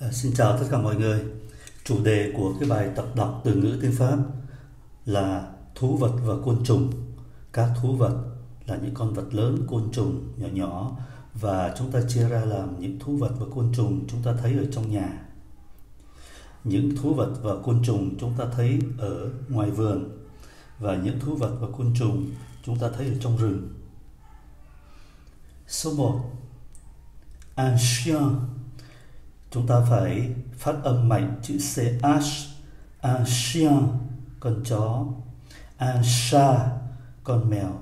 À, xin chào tất cả mọi người. Chủ đề của cái bài tập đọc từ ngữ tiếng Pháp là thú vật và côn trùng. Các thú vật là những con vật lớn, côn trùng nhỏ nhỏ và chúng ta chia ra làm những thú vật và côn trùng chúng ta thấy ở trong nhà. Những thú vật và côn trùng chúng ta thấy ở ngoài vườn và những thú vật và côn trùng chúng ta thấy ở trong rừng. Số 1 Un chien chúng ta phải phát âm mạnh chữ ch un chien con chó. Un chat con mèo.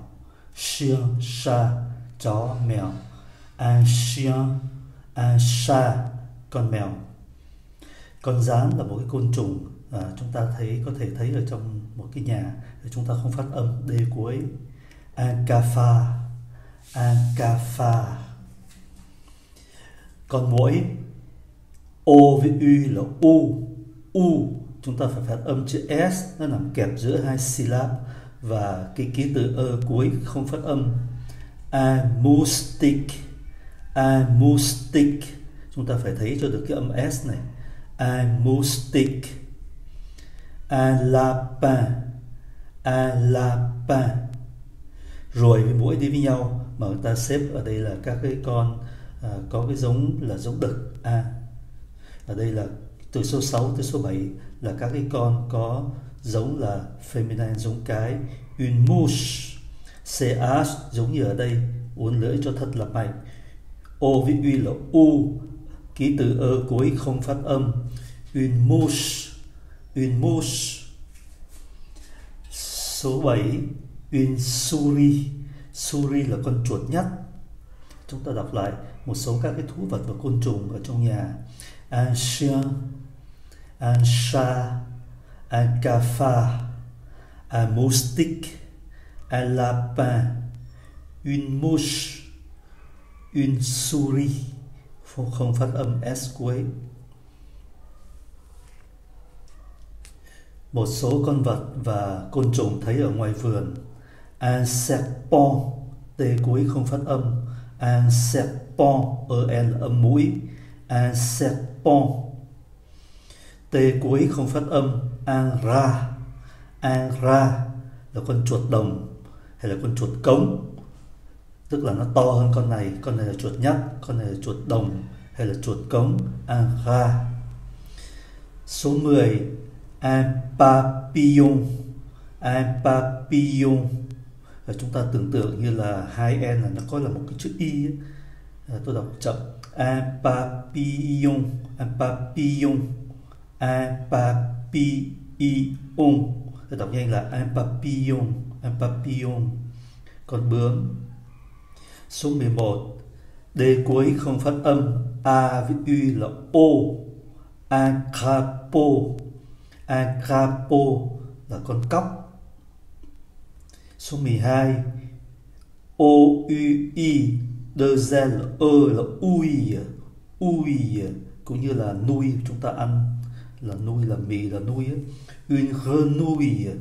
Chien chat chó mèo. Un chien un chat con mèo. Con rán là một cái côn trùng à, chúng ta thấy có thể thấy ở trong một cái nhà chúng ta không phát âm d cuối. Un cafard un cafard con muỗi O với U là U. U chúng ta phải phát âm chữ S nó nằm kẹp giữa hai syllab và cái ký tự ơ cuối không phát âm. A moustic a moustic chúng ta phải thấy cho được cái âm S này. A moustic a lapin a lapin rồi với mũi đi với nhau mà người ta xếp ở đây là các cái con à, có cái giống là giống đực. A ở đây là từ số 6 tới số 7 là các cái con có giống là feminine, giống cái une mouche ch giống như ở đây, uốn lưỡi cho thật là mạnh. O với u là u, ký tự ơ cuối không phát âm. Une mouche une mouche số 7 une souris souris là con chuột nhắt chúng ta đọc lại một số các cái thú vật và côn trùng ở trong nhà un chien, un chat, un cafard, un moustique, un lapin, une mouche, une souris. Không phát âm S cuối. Một số con vật và côn trùng thấy ở ngoài vườn. Un serpent, T cuối không phát âm. Un serpent, e E-N âm mũi. Un serpent. T cuối không phát âm. An ra. Ra là con chuột đồng hay là con chuột cống. Tức là nó to hơn con này. Con này là chuột nhắt, con này là chuột đồng hay là chuột cống. An ra. Số 10 un papillon un papillon và chúng ta tưởng tượng như là hai n là nó có là một cái chữ y ấy. À, tôi đọc chậm un papillon un papillon un papillon tôi đọc nhanh là un papillon un papillon con bướm. Số 11 D cuối không phát âm. A với U là O. Un crapaud Un crapaud là con cóc. Số 12 O U I. Deux L ơ là ui ui cũng như là nuôi chúng ta ăn, là nuôi là mì, là nuôi ấy. une grenouille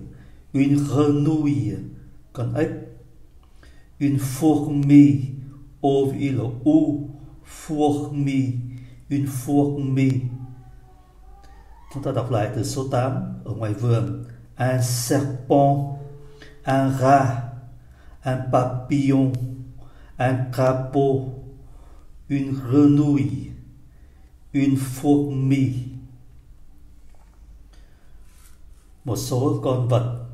une grenouille con ếch. Une fourmi ô với là u fourmi une fourmi chúng ta đọc lại từ số 8 ở ngoài vườn. Un serpent un rat un papillon un crapaud une grenouille, une fourmi. Một số con vật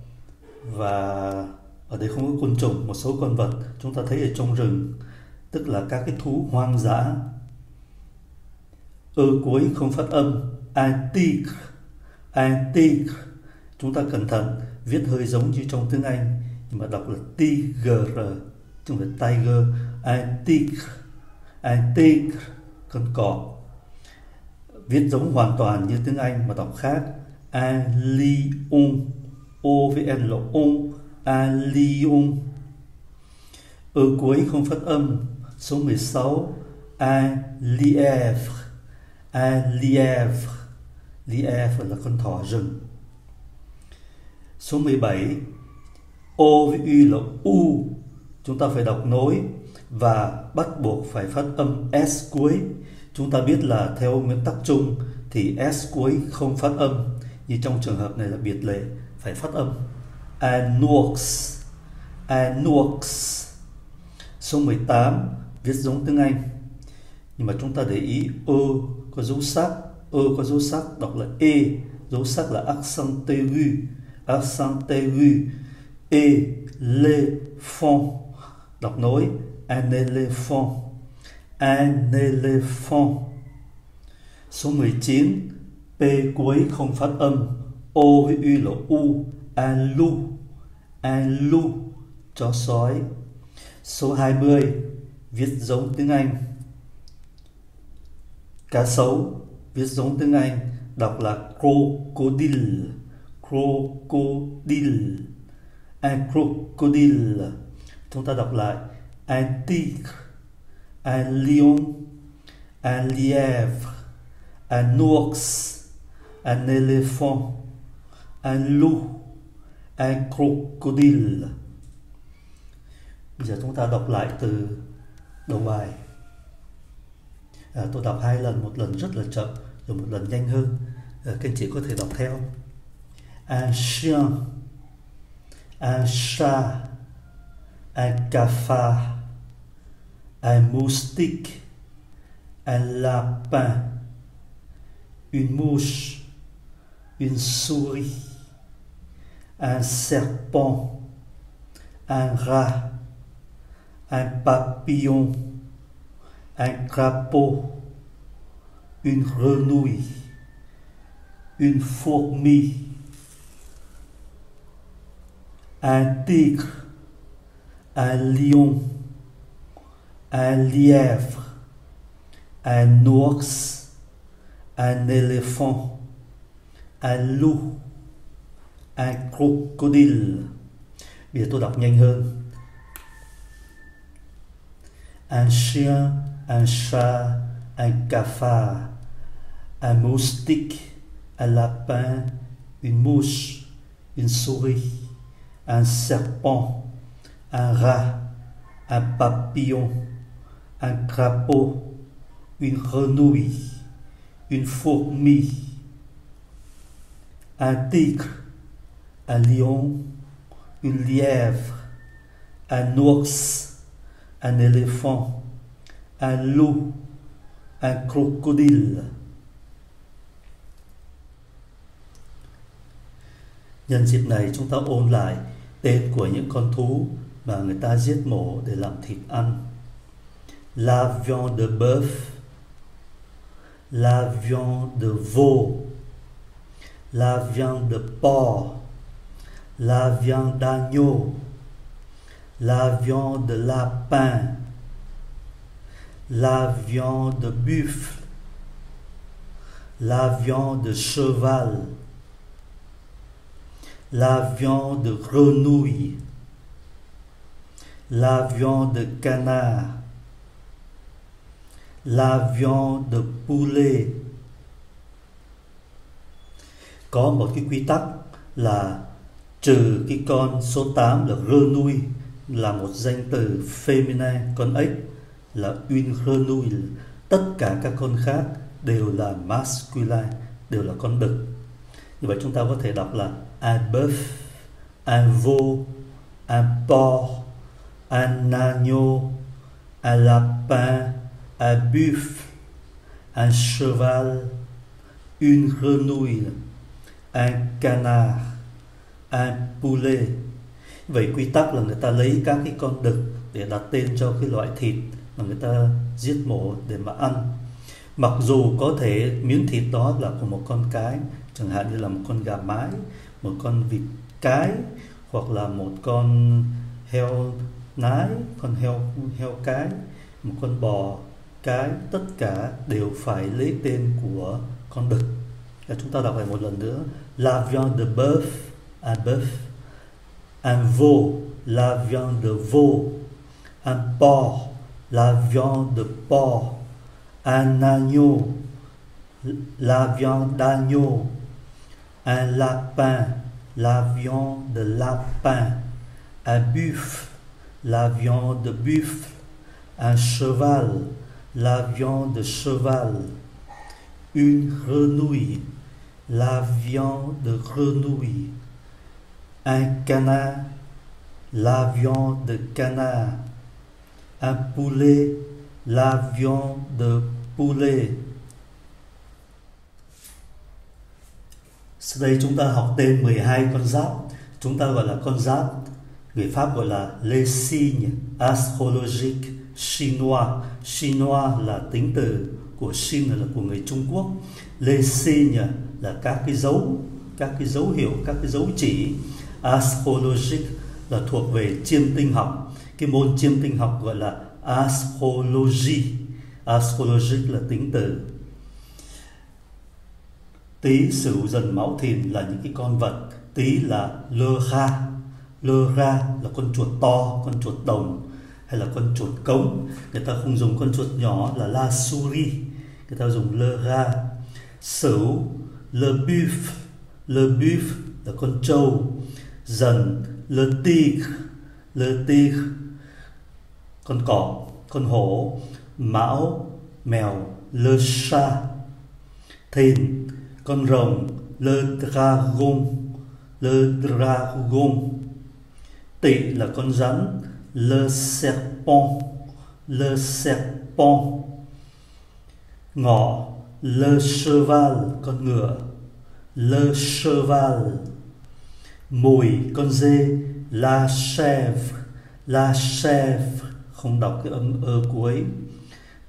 và ở đây không có côn trùng, một số con vật chúng ta thấy ở trong rừng, tức là các cái thú hoang dã. Ơ cuối không phát âm, antique, antique. Chúng ta cẩn thận, viết hơi giống như trong tiếng Anh, nhưng mà đọc là tigre, chứ không phải tiger, à, antique un à, tigre con cọp. Viết giống hoàn toàn như tiếng Anh mà đọc khác. Un lion o với n là on un lion ở cuối không phát âm số 16 un lièvre. Un lièvre. Lièvre là con thỏ rừng. Số 17 O với U là U chúng ta phải đọc nối và bắt buộc phải phát âm S cuối. Chúng ta biết là theo nguyên tắc chung thì s cuối không phát âm. Như trong trường hợp này là biệt lệ, phải phát âm anux anux số 18 viết giống tiếng Anh. Nhưng mà chúng ta để ý, ơ có dấu sắc. Ơ có dấu sắc, đọc là e. Dấu sắc là accent aigu. Accent aigu. E le, fond đọc nối un éléphant un éléphant số 19 p cuối không phát âm. O với u là u un loup un loup chó sói. Số 20 viết giống tiếng Anh. Cá sấu, viết giống tiếng Anh, đọc là crocodile. Crocodile. Un crocodile chúng ta đọc lại. Un tigre un lion un lièvre un ours un éléphant un loup un crocodile. Bây giờ chúng ta đọc lại từ đầu bài. À, tôi đọc hai lần một lần rất là chậm rồi một lần nhanh hơn. À, các anh chị có thể đọc theo. Un chien un chat un cafard un moustique un lapin une mouche une souris un serpent un rat un papillon, un crapaud, une renouille, une fourmi, un tigre, un lion, un lièvre, un ours, un éléphant, un loup, un crocodile. Bây un chien, un chat, un cafard, un moustique, un lapin, une mouche, une souris, un serpent, un rat, un papillon, un crapaud, une grenouille, une fourmi, un tigre, un lion, une lièvre, un ours, un éléphant, un loup, un crocodile. Nhân dịp này chúng ta ôn lại tên của những con thú mà. La viande de bœuf, la viande de veau, la viande de porc, la viande d'agneau, la viande de lapin, la viande de buffle, la viande de cheval, la viande de grenouille, la viande de canard, la viande de poulet. Có một cái quy tắc là trừ cái con số 8 là grenouille là một danh từ feminine con ếch là une nuôi, tất cả các con khác đều là masculine đều là con đực. Như vậy chúng ta có thể đọc là un bœuf un veau un porc un agneau un lapin un buffle un cheval une grenouille, un canard, un poulet. Vậy quy tắc là người ta lấy các cái con đực để đặt tên cho cái loại thịt mà người ta giết mổ để mà ăn. Mặc dù có thể miếng thịt đó là của một con cái, chẳng hạn như là một con gà mái, một con vịt cái, hoặc là một con heo nái con heo heo cái một con bò cái tất cả đều phải lấy tên của con đực. Và chúng ta đọc lại một lần nữa. La viande de bœuf un bœuf un veau, la viande de veau, un porc, la viande de porc, un agneau, la viande d'agneau, un lapin, la viande de lapin, un buffle, la viande de buffle, un cheval, la viande de cheval. Une grenouille, la viande de grenouille. Un canard, la viande de canard. Un poulet, la viande de poulet. Sau đây chúng ta học tên 12 con giáp. Chúng ta gọi là con giáp. Người Pháp gọi là les signes astrologiques chinois. Chinois là tính từ của Xin là của người Trung Quốc. Les signes là các cái dấu, các cái dấu hiệu, các cái dấu chỉ. Astrologique là thuộc về chiêm tinh học. Cái môn chiêm tinh học gọi là astrology. Astrologique là tính từ Tý Sửu Dần máu Thìn là những cái con vật Tý là lơ kha. Lơ ra là con chuột to, Con chuột đồng Hay là con chuột cống. Người ta không dùng con chuột nhỏ là la Người ta dùng lơ ra. Sửu Le buff Le buff là con trâu. Dần Le tigre Le tigre Con cọp Con hổ. Mão, Mèo Le chat Thìn, con rồng le dragon le dragon tỷ là con rắn. Le serpent le serpent ngọ. Le cheval con ngựa. Le cheval mùi, con dê. La chèvre. La chèvre. Không đọc cái âm ơ cuối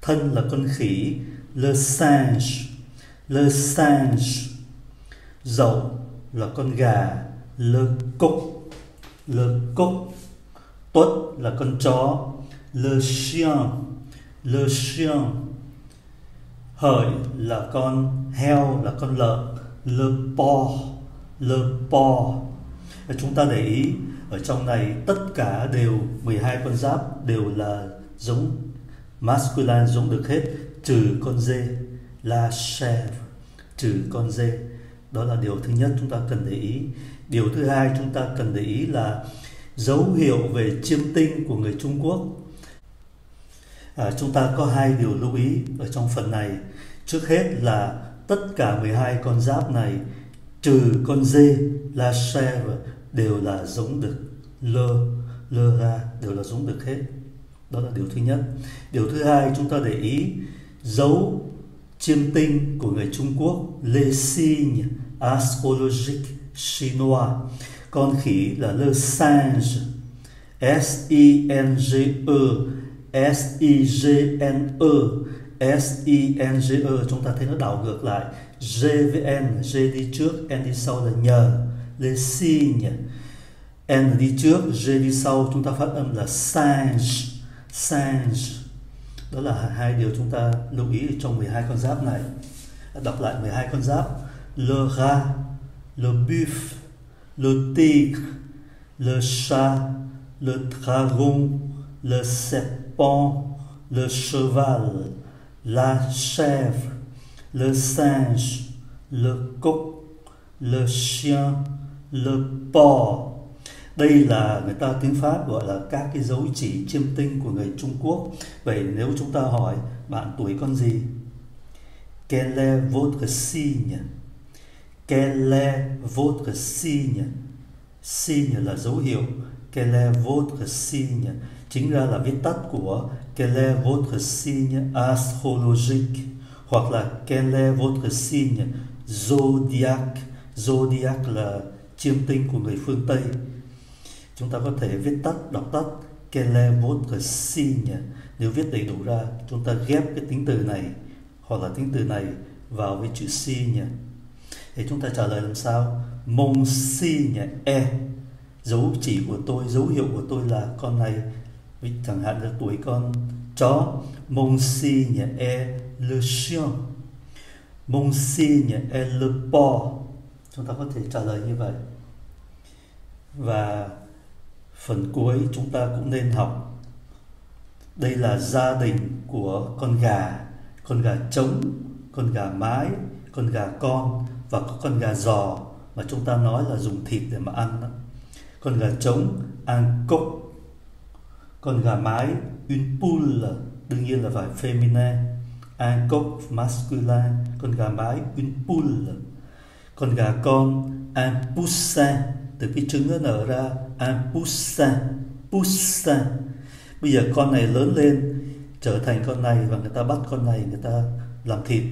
thân là con khỉ. Le singe. Le singe. Dậu là con gà. Le coq le coq tuất là con chó. Le chien le chien hợi là con, heo là con lợn. Le po. Le po. Chúng ta để ý, ở trong này tất cả đều 12 con giáp đều là giống masculine, giống được hết, trừ con dê. La chèvre trừ con dê. Đó là điều thứ nhất chúng ta cần để ý điều thứ hai chúng ta cần để ý là dấu hiệu về chiêm tinh của người Trung Quốc. À, chúng ta có hai điều lưu ý ở trong phần này. Trước hết là tất cả 12 con giáp này trừ con dê la chèvre đều là giống được lơ lơ ra đều là giống được hết. Đó là điều thứ nhất. Điều thứ hai chúng ta để ý dấu chiêm tinh của người Trung Quốc Les signes astrologique chinois con khỉ là le singe. S I N G E S I G N E S I N G E chúng ta thấy nó đảo ngược lại. G với N, G đi trước, N đi sau là nhờ Le signe N đi trước, G đi sau, chúng ta phát âm là singe. Singe. Đó là hai điều chúng ta lưu ý trong 12 con giáp này. Đọc lại 12 con giáp. Le rat le buff, le tigre, le chat, le dragon, le serpent, le cheval, la chèvre, le singe, le coq, le chien, le porc. Đây là người ta tiếng Pháp gọi là các cái dấu chỉ chiêm tinh của người Trung Quốc. Vậy nếu chúng ta hỏi bạn tuổi con gì? Quel est votre signe quel est votre signe signe là dấu hiệu. Quel est votre signe chính ra là viết tắt của quel est votre signe astrologique hoặc là quel est votre signe zodiac. Zodiac là chiêm tinh của người phương Tây. Chúng ta có thể viết tắt, đọc tắt quel est votre signe nếu viết đầy đủ ra, chúng ta ghép cái tính từ này, hoặc là tính từ này vào với chữ signe thì chúng ta trả lời làm sao? Mông si nhỉ e. Dấu chỉ của tôi, dấu hiệu của tôi là con này vì chẳng hạn là tuổi con chó. Mông si nhỉ e le chien. Mông si nhỉ e le po chúng ta có thể trả lời như vậy. Và phần cuối, chúng ta cũng nên học. Đây là gia đình của con gà. Con gà trống, con gà mái, con gà con và có con gà giò mà chúng ta nói là dùng thịt để mà ăn đó. con gà trống, ăn cốc. Con gà mái une poule, đương nhiên là phải feminine un coq masculin. Con gà mái une poule. Con gà con un poussin. Từ cái trứng nó nở ra un poussin poussin. Bây giờ con này lớn lên, trở thành con này và người ta bắt con này, người ta làm thịt.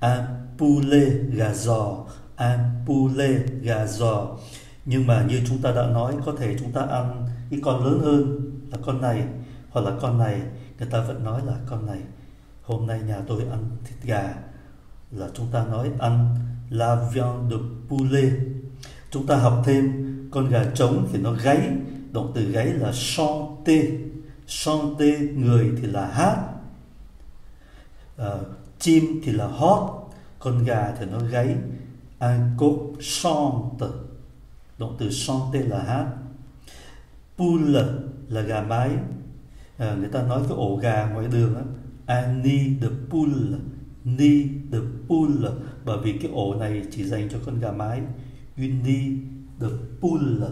Un poulet gà giò. Ăn poulet gà giò. Nhưng mà như chúng ta đã nói có thể chúng ta ăn cái con lớn hơn là con này hoặc là con này. Người ta vẫn nói là con này. Hôm nay nhà tôi ăn thịt gà. Là chúng ta nói ăn la viande de poulet. Chúng ta học thêm con gà trống thì nó gáy. Động từ gáy là chanter. Chanter người thì là hát. Uh, chim thì là hót con gà thì nó gáy. Un coq chante động từ chanter là hát. Poule là gà mái. À, người ta nói cái ổ gà ngoài đường á à, un nid de poule nid de poule bởi vì cái ổ này chỉ dành cho con gà mái. Une nid de poule